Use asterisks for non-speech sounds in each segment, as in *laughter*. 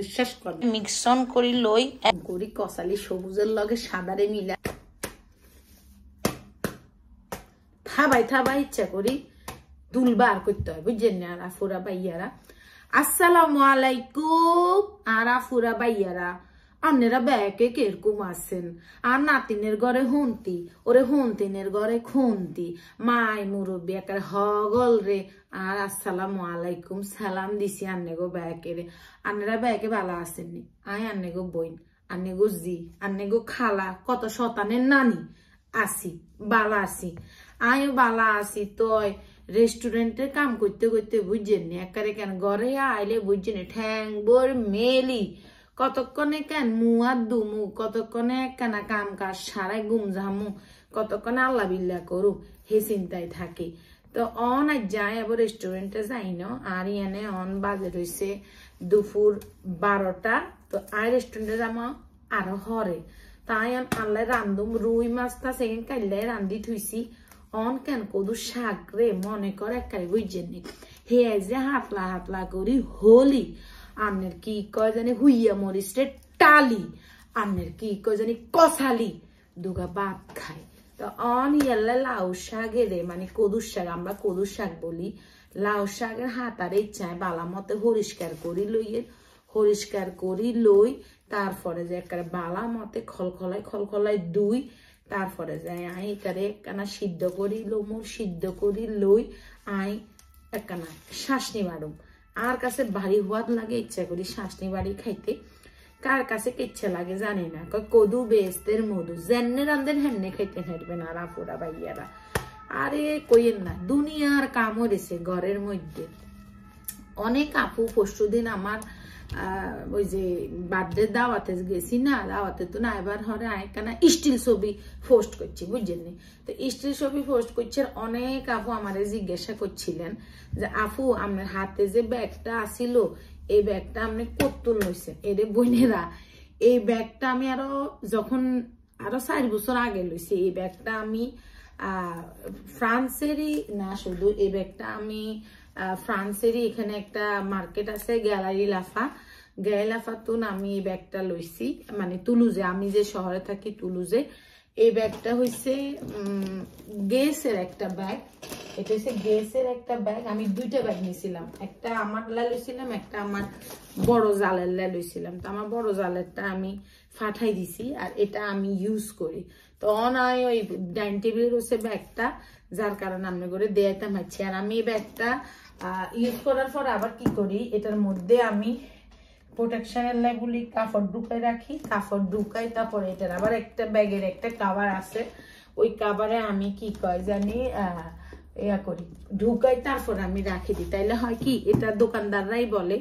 বিশ্বাস করে মিক্সন করি লই গড়ি কসালি সবুজের লগে সাদারে মিলা। থাবাই থাবাই ইচ্ছা করি দুলবার করতে হয় বুঝছেন না আরাফুরা বাইয়ারা আসসালামু আলাইকুম আর আফুরা বাইয়ারা আন্নেরা ব্যাকে কীরকম আছেন? আর নাতিনের ঘরে হুন্তি, ওরে হুন্তিনের ঘরে খুন্তি। মাই মুরব্বী একার হগল রে। আর আসসালাম আলাইকুম, সালাম দিছি আন্নে গো ব্যাকে রে। আন্নেরা ব্যাকে ভালো আসেননি আয় আন্নে গো বইন, আন্নে গো জি, আন্নে গো খালা, কত শতানের নানি। আসি, বালা আসি। আয় বালা আসি তয় রেস্টুরেন্টে কাম করতে করতে বুঝছেন একারে কেন? ঘরে আইলে বুঝছেন ঠ্যাং বোর মেলি। কতক্ষণে কেন মুয়ার দুমু, কতক্ষণে একখানা কাম কাজ সারাই গুম ঝামু কতক্ষণে আল্লাহ বিল্লা করু হে চিন্তায় থাকে। তো অন আর যাই, আবার রেস্টুরেন্টে যাই না, আর ইয়ানে অন বাজে রয়েছে দুপুর বারোটা, তো আর রেস্টুরেন্টে যাব আরও হরে। তাই আমি আল্লাহ রান্ধুম রুই মাছটা সেখানে কাইলে রান্ধি থুইছি। অন কেন কদু শাক রে, মনে করে একাই বুঝছেন হে যে হাতলা হাতলা করি, হোলি। আন্নের কি কয় জানি হুইয়া মরিচ টালি আমনের কি কয় জানি কসালি, দুগা বাপ খায়। তো অন ইয়াল্লা লাউ শাকে রে মানে কদুর শাক, আমরা কদুর শাক বলি, লাউ শাকের হাতারে ইচ্ছায় বালা মতে হরিষ্কার করি লইয়ে, হরিষ্কার করি লই, তারপরে যে একটা বালা মতে খলখলাই খলখলাই দুই, তারপরে যাই আই এটারে একখানা সিদ্ধ করি, লোমুর সিদ্ধ করি লই, আই একখানা শাসনি বাড়ুম আর কাছে ভারী হওয়ার লাগে ইচ্ছা করি শাসনি বাড়ি খাইতে। কার কাছে ইচ্ছা লাগে জানি না। কদু বেস্তের মধু জেনে রান্ধেন হেন্নে খাইতে হেঁটবেন আর আপুরা ভাইয়ারা। আরে কইেন না, দুনিয়ার কাম হয়েছে ঘরের মধ্যে। অনেক আপু পরশু দিন আমার ওই যে বার্থডে দাওয়াতে গেছি না, দাওয়াতে তো না, এবার হরে আয়কানা স্টিল ছবি পোস্ট করছি বুঝছেন তো স্টিল ছবি পোস্ট করছে অনেক আপু আমারে জিজ্ঞাসা করছিলেন যে, আপু, আপনার হাতে যে ব্যাগটা আসিল এই ব্যাগটা আপনি কত লইছেন? এরে বোনেরা, এই ব্যাগটা আমি আরও যখন আরও চার বছর আগে লইছি, এই ব্যাগটা আমি, আহ, ফ্রান্সেরই না, শুধু এই ব্যাগটা আমি ফ্রান্সেরই এখানে একটা মার্কেট আছে, গ্যালারি লাফা। গ্যালারি লাফাতুন আমি এই ব্যাগটা লইছি মানে তুলুজে, আমি যে শহরে থাকি তুলুজে। এই ব্যাগটা হইছে গেসের একটা ব্যাগ। এটা হচ্ছে গেসের একটা ব্যাগ। আমি দুইটা ব্যাগ নিয়েছিলাম একটা আমার লা লইছিলাম, একটা আমার বড় জালের লা লইছিলাম। তো আমার বড় জালেরটা আমি ফাটাই দিছি আর এটা আমি ইউজ করি। তো অনায় ওই ডাইনিং টেবিলের হচ্ছে ব্যাগটা যার কারণে আমি করে দেয়াইতাম হচ্ছে। আর আমি এই ব্যাগটা ইউজ করার পর আবার কি করি, এটার মধ্যে আমি প্রোটেকশনের লেগুলি কাপড় ঢুকাই রাখি। কাপড় ঢুকাই তারপরে এটার আবার একটা ব্যাগের একটা কাভার আছে। ওই কাভারে আমি কি কয় জানি ইয়া করি। ঢুকাই তারপর আমি রাখি দিই তাইলে হয় কি, এটা দোকানদাররাই বলে,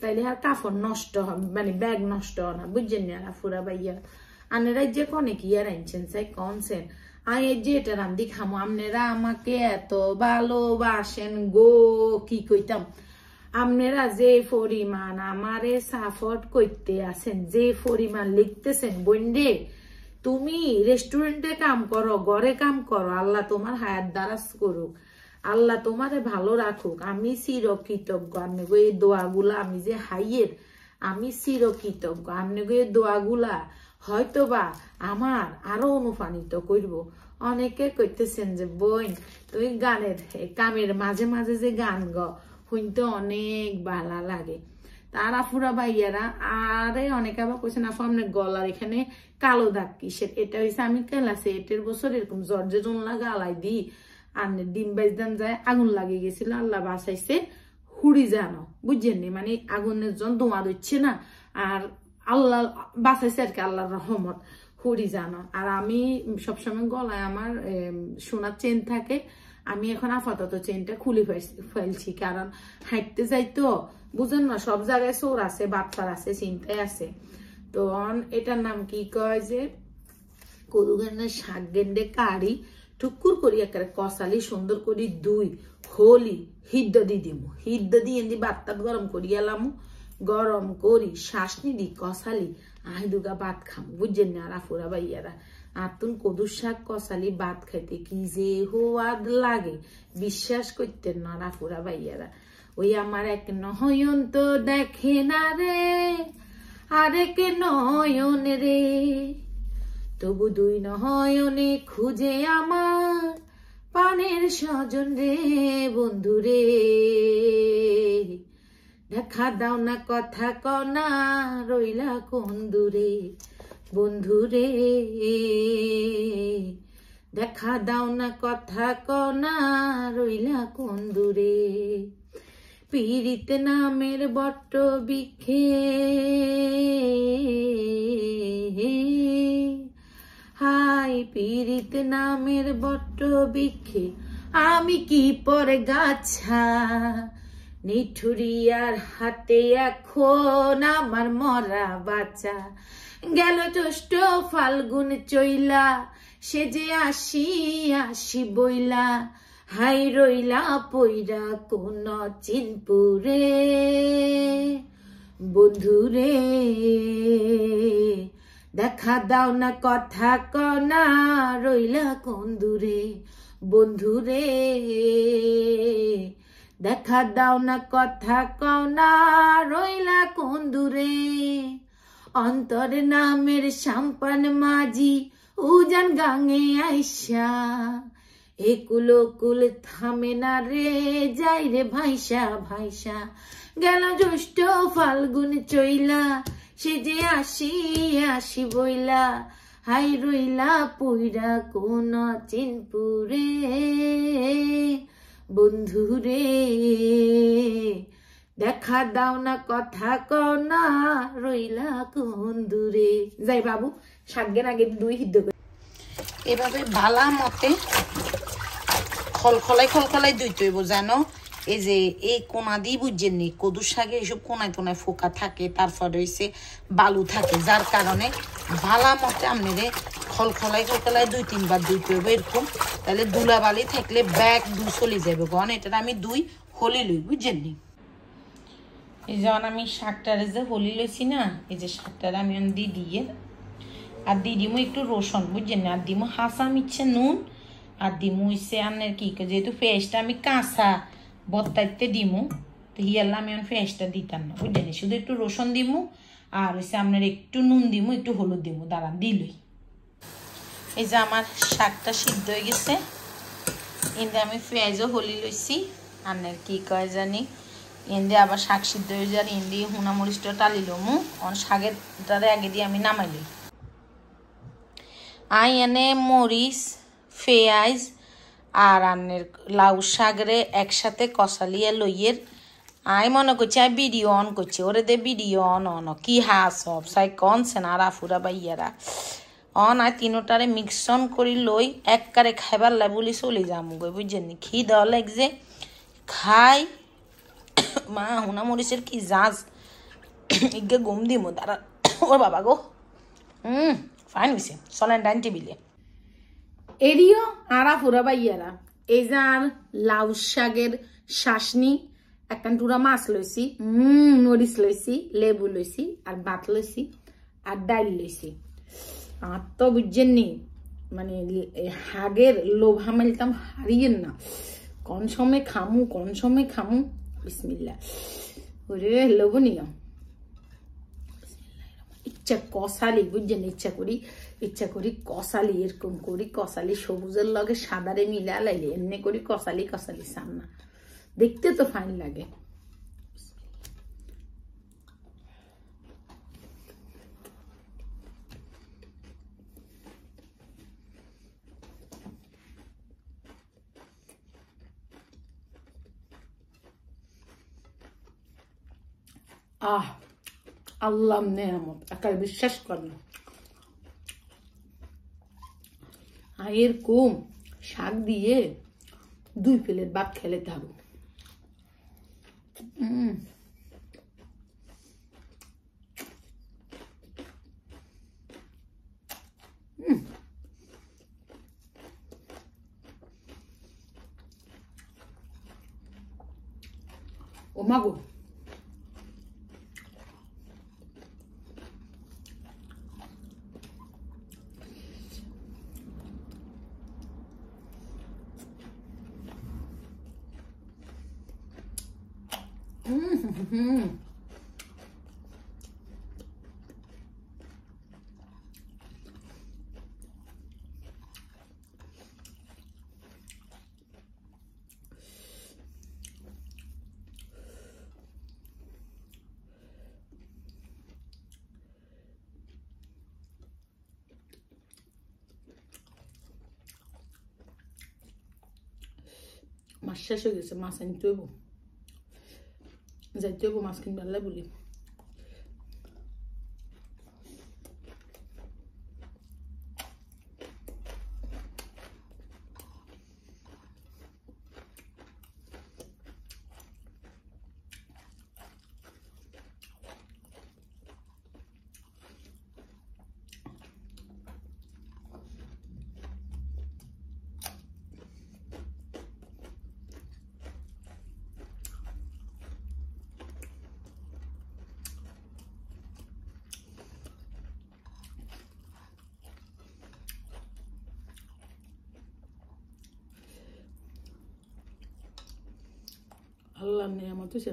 তাইলে আর কাপড় নষ্ট হবে মানে ব্যাগ নষ্ট হয় না। বুঝছেন না ফুরা বাইয়া আনেরাই যে কনে কি আর আনছেন সাই কনসেন আই যে এটা রান্ধি খামো আপনারা আমাকে এত ভালোবাসেন গো, কি কইতাম? আপনারা যে পরিমাণ আমারে সাপোর্ট করতে আছেন যে পরিমাণ লিখতেছেন বন্ডে তুমি রেস্টুরেন্টে কাম করো, ঘরে কাম করো, আল্লাহ তোমার হায়াত দ্বারাজ করুক, আল্লাহ তোমারে ভালো রাখুক। আমি চির কৃতজ্ঞ আপনি এই দোয়াগুলা আমি যে হাইয়ের, আমি চির কৃতজ্ঞ আপনি এই দোয়াগুলা হয়তো বা আমার আরও অনুপ্রাণিত করব। অনেকে কইতেছেন যে বই তুই গানের কামের মাঝে মাঝে যে গান গ, শুনতে অনেক ভালো লাগে। তারা ফুরা বাইয়ারা আরে, অনেকে আবার কইছেন আপু আপনার গলার এখানে কালো দাগ কিসের? এটা হয়েছে আমি কেলাসে, এটের বছর এরকম জর্জে জোন লাগা আলাই দি, আর ডিম বাইজদান যায়, আগুন লাগিয়ে গেছিল, আল্লাহ বাসাইছে হুড়ি জানো, বুঝছেন মানে আগুনের জন দোয়া দিচ্ছে না, আর আল্লাহ বাঁচাইছে আর কি আল্লাহর রহমত হুড়ি জানো। আর আমি সবসময় গলায় আমার সোনার চেন থাকে, আমি এখন আপাতত চেনটা খুলে ফেলছি কারণ হাঁটতে যাই তো, বুঝেন না, সব জায়গায় চোর আছে, বাচ্চার আছে, চিন্তায় আছে। তো এটার নাম কি কয় যে কদু গেন্ডে শাক গেন্ডে কারি টুকুর করি একেবারে কষালি, সুন্দর করি দুই, হোলি হিদ্দ দি দিমু। হিদ্দ দিয়ে বাত্তাত গরম করি এলাম গরম করি, শ্বাসনি দি কষালি আই দুগা ভাত খাম, বুঝছেন না? রাফুরা বাইয়ারা আতুন কদুর শাক কষালি ভাত খাইতে কি যে হোয়াদ লাগে? বিশ্বাস করতেন না রাফুরা বাইয়ারা ওই আমার এক নয়ন তো দেখে না রে, আরেক নয়ন রে। তবু দুই নয়নে খুঁজে আমার পানের স্বজন রে, বন্ধু রে। দেখা দাও না কথা কনা, রইলা কোন দূরে বন্ধু রে দেখা দাও না কথা কনা, রইলা কোন দূরে পীড়িত নামের বট্ট বিখে। হাই, পীড়িত নামের বট্ট বিখে। আমি কি পরে গাছা? নিঠুরিয়ার হাতে এখন আমার মরা বাচ্চা। গেল জ্যৈষ্ঠ ফাল্গুন চইলা সে যে আসি আসি বইলা, হাই রইলা পইরা কোন চিনপুরে। বন্ধুরে, দেখা দাও না কথা কনা, রইলা কোন দূরে। বন্ধুরে দেখা দাও না কথা কও না, রইলা কোন দূরে? অন্তর নামের সাম্পান মাঝি উজান গাঙে আইসা। একুল কুল থামে না রে, যাই রে ভাইসা ভাইসা। গেল জ্যৈষ্ঠ ফাল্গুন চইলা, সে যে আসি আসি বইলা। হাই রইলা পুইরা কোন চিনপুরে। বন্ধুরে দেখা দাও না কথা কনা, রইলা কোন দূরে যাই বাবু সাগের আগে দুই হিদ্ধ এভাবে ভালা মতে খলখলাই খলখলাই দুই তৈব জানো? এই যে এই কোনা দিয়ে বুঝছেন নি, কদু শাকে এইসব কোনায় টোনায় ফোকা থাকে, তারপরে হইছে বালু থাকে, যার কারণে ভালা মতে আপনাদের খলখলাই খলখলাই দুই তিনবার দুইতে হইব এরকম। তাহলে দুলাবালি থাকলে ব্যাগ দু চলে যাবে কারণ এটা আমি দুই হলি লই, বুঝছেন নি? এই যেমন আমি শাকটারে যে হলি লইছি না, এই যে শাকটারে আমি দি দিয়ে আর দি দিমু একটু রসুন, বুঝছেন না? আর দিমু হাসা মিচ্ছে নুন, আর দিমু হইছে আপনার কি, যেহেতু ফেসটা আমি কাঁচা বত্তাইতে দিমু। তো হিয়াল্লা আমি ফেসটা দিতাম না বুঝছেন শুধু একটু রসুন দিমু আর হইছে আপনার একটু নুন দিমু, একটু হলুদ দিমু। দাঁড়ান, দিলই। এই যে আমার শাকটা সিদ্ধ হয়ে গেছে। এতে আমি পেঁয়াজও হলি লইছি। আনের কি কয় জানি? এন্দে আবার শাক সিদ্ধ হয়ে যায় এন্দি হুনা মরিচটা টালি লমু। অন শাকের আগে দিয়ে আমি নামাই লই। আই এনে মরিচ, পেঁয়াজ আর আন্নের লাউ শাকরে একসাথে কষালিয়ে লইয়ের। আই মনে করছি, আই ভিডিও অন করছি। ওরে দে ভিডিও অন অন কি হা সব সাই কন সেনারা ফুরা বাইয়ারা অন আই তিনোটারে মিক্সন করি লই, এককারে খাইবার লাই বলি চলে যাম গই বুঝছেন খি দেওয়া লাগছে খাই, *coughs* মা হুনা মরিচের কি জাজ। *coughs* ইগে ঘুম দিমু, দাঁড়া। *coughs* ওর বাবা গো। হুম ফাইন হয়েছে চলেন ডাইন টেবিলে। এরিও আরা ফুরা বাইয়ারা। এই যে আর লাউ শাকের শাসনি, একটা টুরা মাছ লইছি মরিচ লইছি, লেবু লইছি, আর ভাত লইছি, আর ডাইল লইছি। আর তো বুঝছেন নি মানে হাগের লোভ হামাইতাম হারিয়েন না। কোন সময় খামু, কোন সময় খামু বিসমিল্লা ওরে লোভনীয়। ইচ্ছা কষালি, বুঝছেন, ইচ্ছা করি। ইচ্ছা করি কষালি এরকম করি কষালি সবুজের লগে সাদারে মিলা লাইলে এমনি করি কষালি কষালি সামনা দেখতে তো ফাইন লাগে। আহ, আল্লাহ নেয়ামত, একাই বিশ্বাস করেন আয়ের কম শাক দিয়ে দুই প্লেট ভাত খেলে থাকব ও মাগো হুম মাছ শেষ হয়ে গেছে মাছ আনতে হইব যাইতে হইব মাছ কিনবার বলি নিয়ামত হয়েছে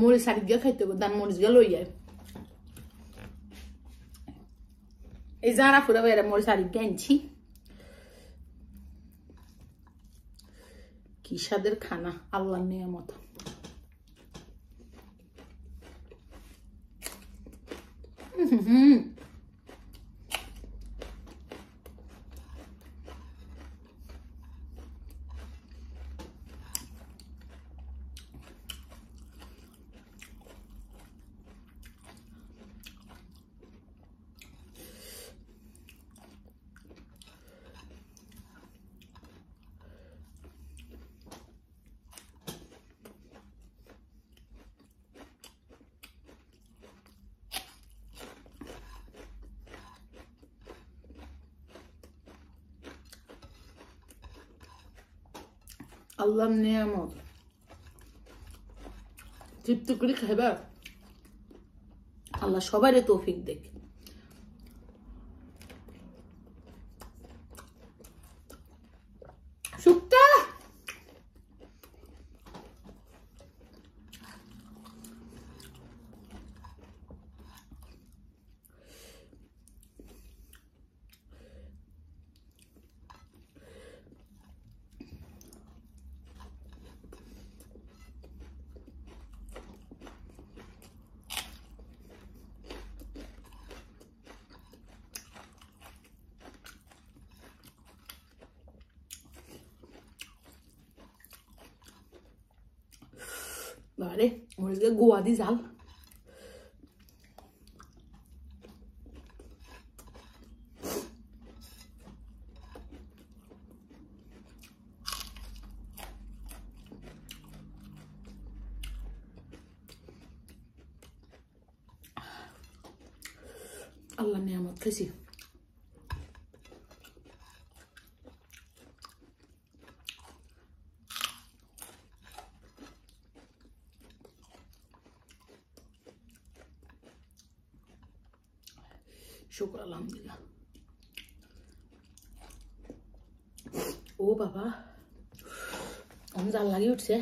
মরিচ আর গিয়ে খাইতে হবে দান মরিচ গিয়ে লই যায় এই যারা ফুরা বেড়ে মরিচ আর গিয়ে আনছি। কি খানা আল্লাহ নিয়ামত। হুম আল্লাহর নিয়ামত তৃপ্ত করে খাইবার আল্লাহ সবারই তৌফিক দেখ শুক্তা বারে মরিচকে গোয়া দি জাল আল্লাহ নিয়ামত খাইছি শুক্র আলহামদুলিল্লাহ ও বাবা। জাল লাগিয়ে উঠছে।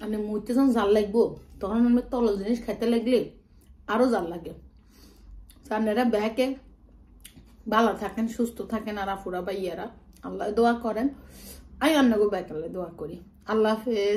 মানে মুইতে যখন জাল লাগবো, তখন আমি তল জিনিস খাইতে লাগলে আরও জাল লাগে। আপনারা ব্যাকে ভালো থাকেন, সুস্থ থাকেন আর আফুরা বা ইয়ারা আল্লাহ দোয়া করেন। আমি অন্য ব্যাকে দোয়া করি। আল্লাহ হাফেজ।